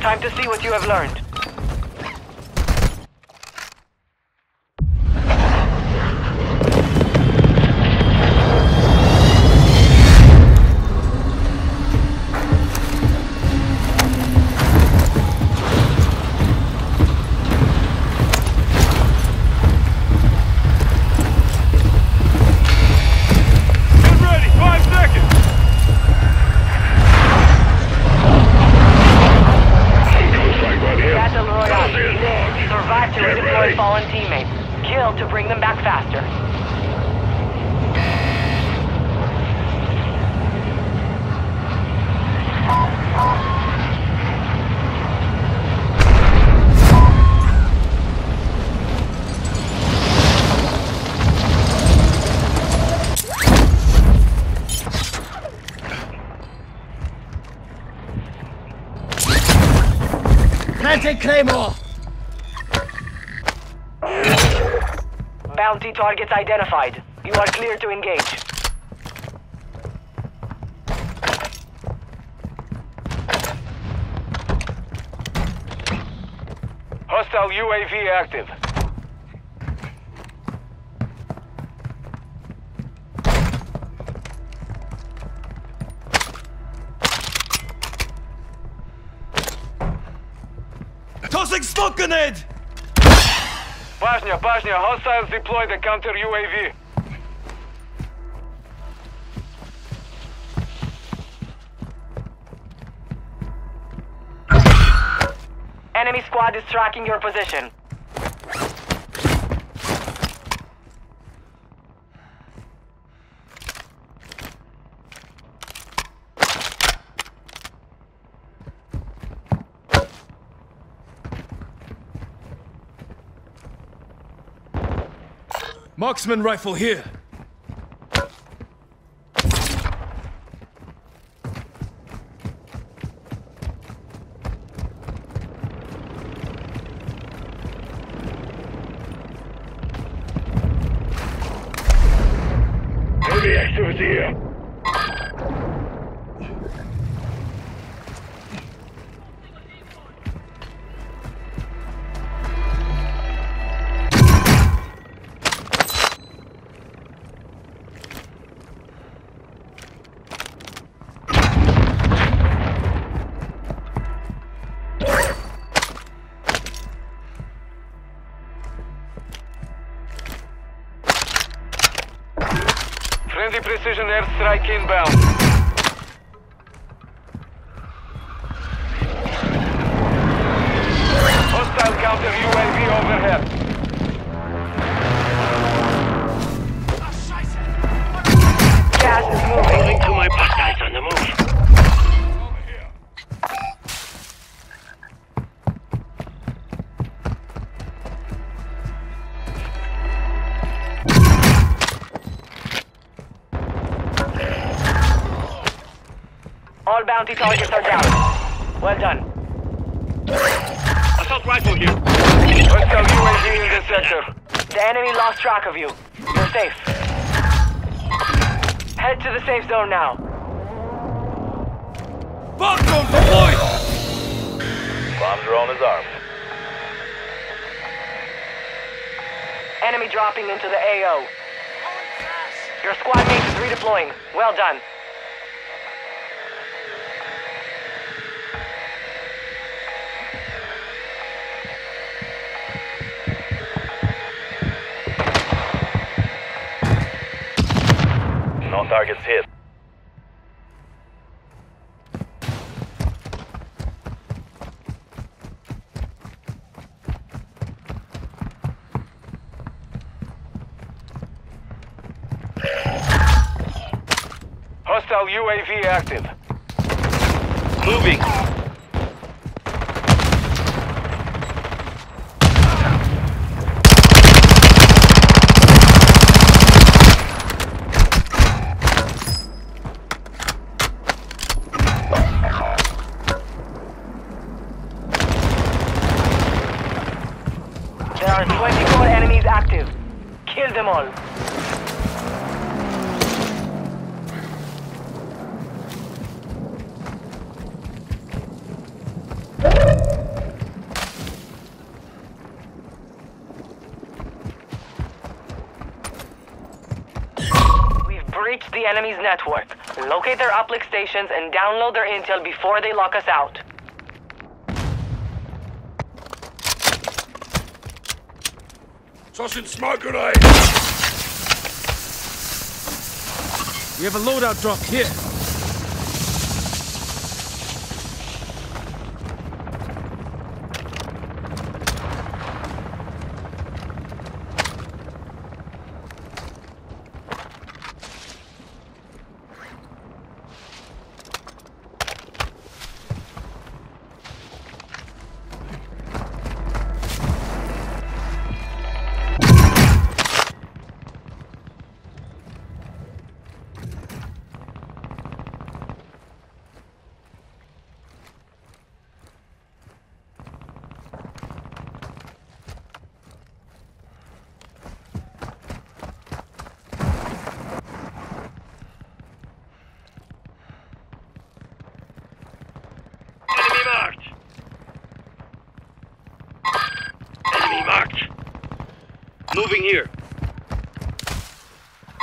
Time to see what you have learned. Claymore! Bounty targets identified. You are clear to engage. Hostile UAV active. Smoke grenade! Pashnia, Pashnia, hostiles deploy the counter UAV. Enemy squad is tracking your position. Marksman rifle here. Precision airstrike inbound. Bounty targets are down. Well done. Assault rifle here. Hostile UAV in the sector. The enemy lost track of you. You're safe. Head to the safe zone now. Bomb drone deployed! Bomb drone is armed. Enemy dropping into the AO. Your squad mate is redeploying. Well done. Hostile UAV active. Moving. Enemy's network. Locate their uplink stations and download their intel before they lock us out. Tossing smoke grenade! We have a loadout drop here. Enemy marked. Enemy marked. Moving here.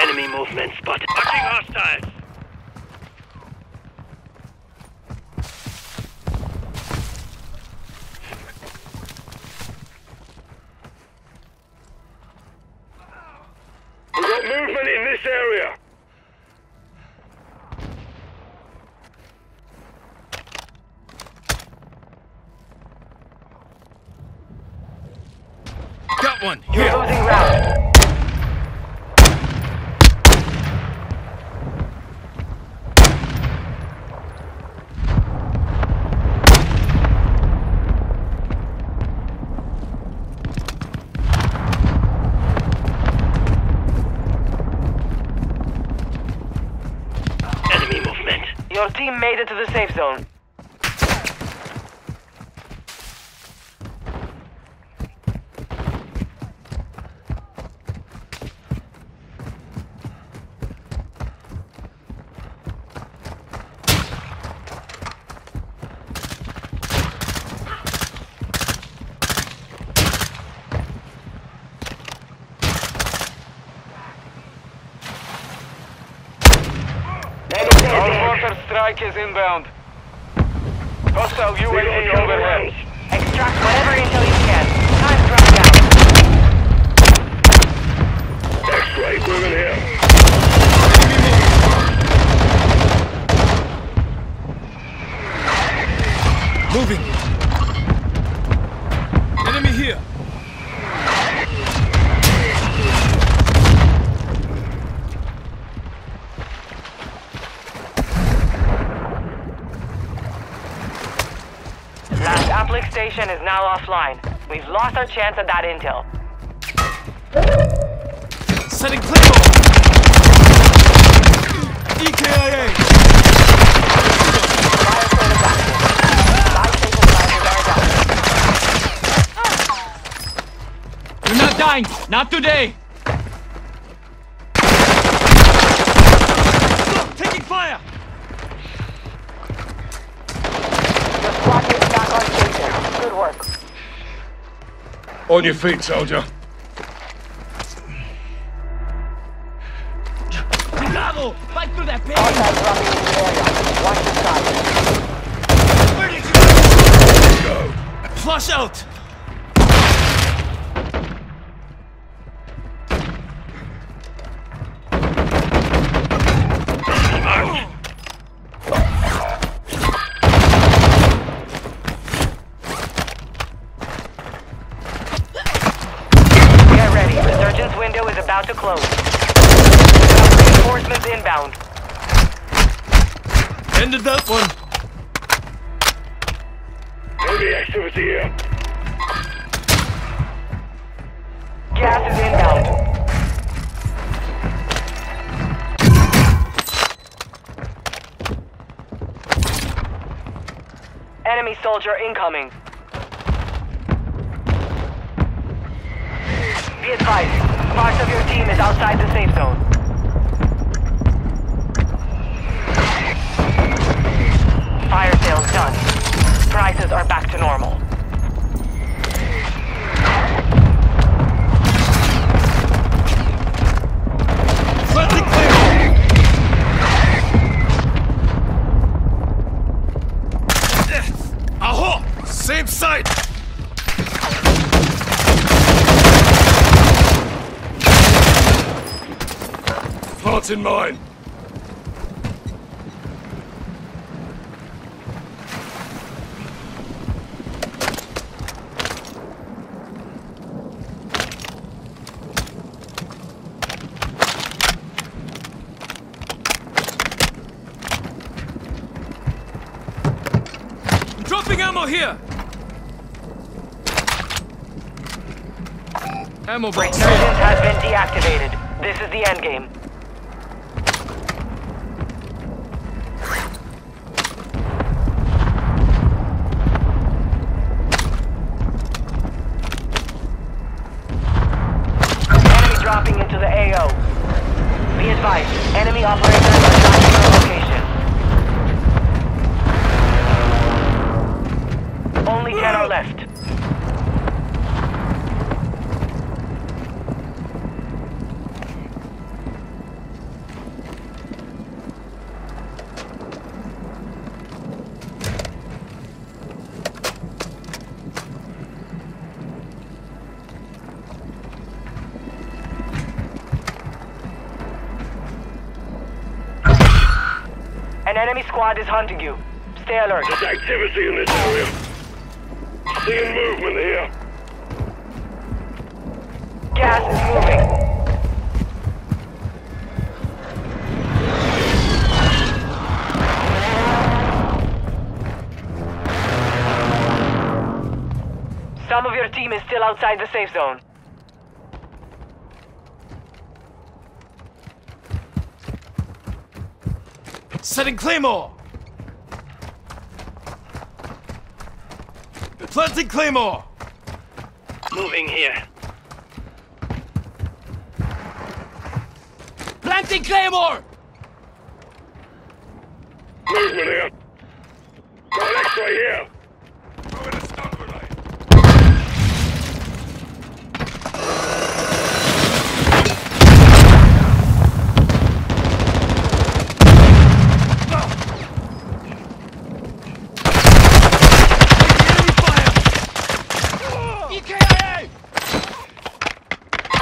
Enemy movement spotted. Marking hostiles. We got movement in this area! Got one. You're losing ground. Enemy movement. Your team made it to the safe zone. Is inbound. Hostile UAV overhead. Extract whatever intel you can. Time's running out. X-ray moving here. Moving. Enemy here. Uplink station is now offline. We've lost our chance at that intel. Setting Claymore. EKIA. You're not dying! Not today! Stop taking fire. Your squad is back on station. Good work. On your feet, soldier. Bravo! Fight through that pain! Hostiles dropping into the area. Watch the sky. Where did you go? Flush out. Enemy soldier incoming. Be advised, part of your team is outside the safe zone. Fire sales done. Prices are back to normal. In mine! I'm dropping ammo here! Ammo here. Resurgence has been deactivated. This is the end enemy operators enemy squad is hunting you. Stay alert. There's activity in this area. Seeing movement here. Gas is moving. Some of your team is still outside the safe zone. Setting Claymore! Planting Claymore! Moving here. Planting Claymore! Movement here. Got an X-ray here. Enemy fire! EKIA!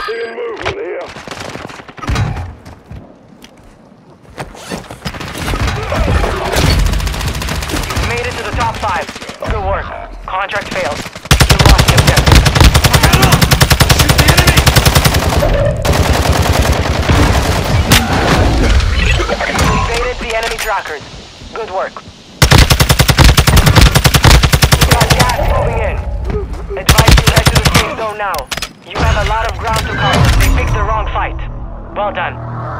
Seeing movement here. You've made it to the top five. Good work. Contract failed. You lost the objective. Good work. Got gas moving in. Advise you head to the safe zone now. You have a lot of ground to cover. They picked the wrong fight. Well done.